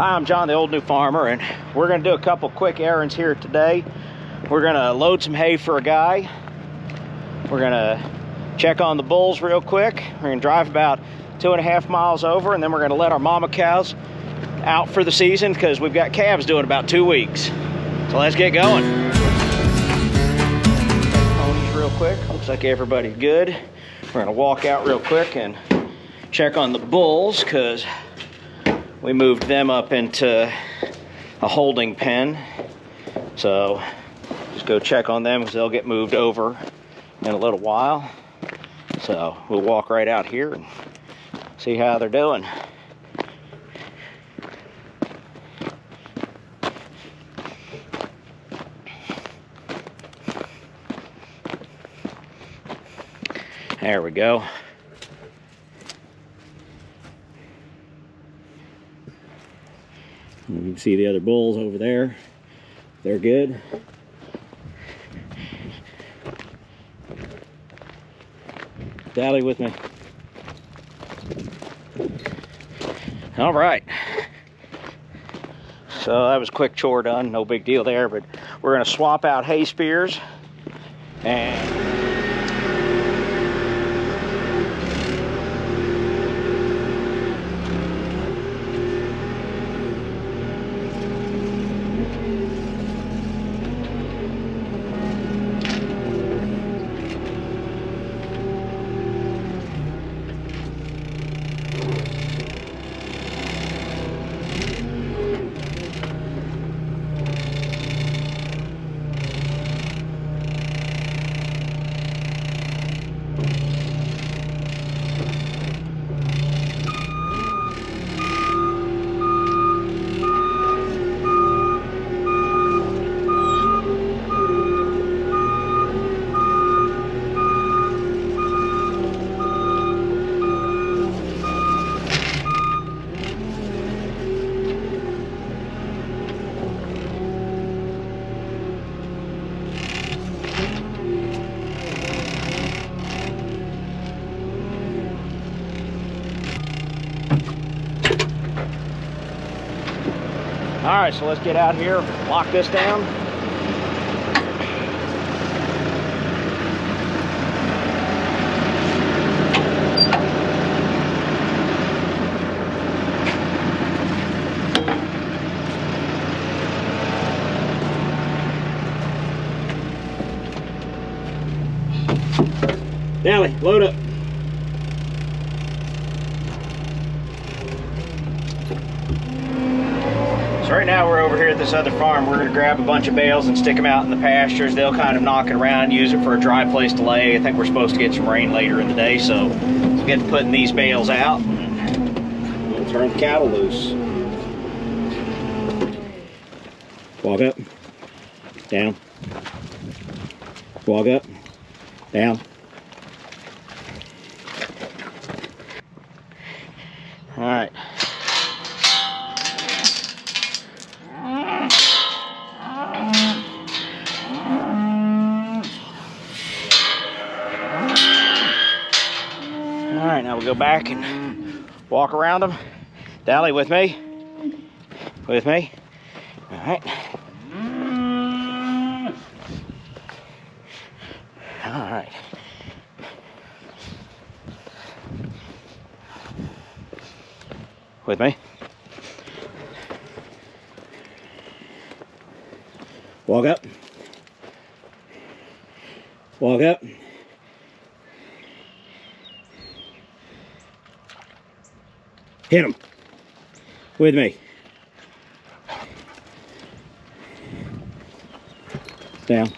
Hi, I'm John, the old new farmer, and we're gonna do a couple quick errands here today. We're gonna load some hay for a guy. We're gonna check on the bulls real quick. We're gonna drive about two and a half miles over, and then we're gonna let our mama cows out for the season because we've got calves doing about two weeks. So let's get going. Ponies real quick. Looks like everybody's good. We're gonna walk out real quick and check on the bulls because we moved them up into a holding pen. So just go check on them because they'll get moved over in a little while. So we'll walk right out here and see how they're doing. There we go. You can see the other bulls over there. They're good. Dally with me. All right. So that was quick chore done, no big deal there, but we're gonna swap out hay spears and All right, so let's get out here, lock this down. Dally, load up. So right now we're over here at this other farm. We're gonna grab a bunch of bales and stick them out in the pastures. They'll kind of knock it around, use it for a dry place to lay. I think we're supposed to get some rain later in the day, so we'll get to putting these bales out. We'll turn the cattle loose. Walk up, down. Walk up, down. All right. All right, now we'll go back and walk around them. Dally with me. With me. All right. All right. With me. Walk up. Walk up. Hit him. With me. Down.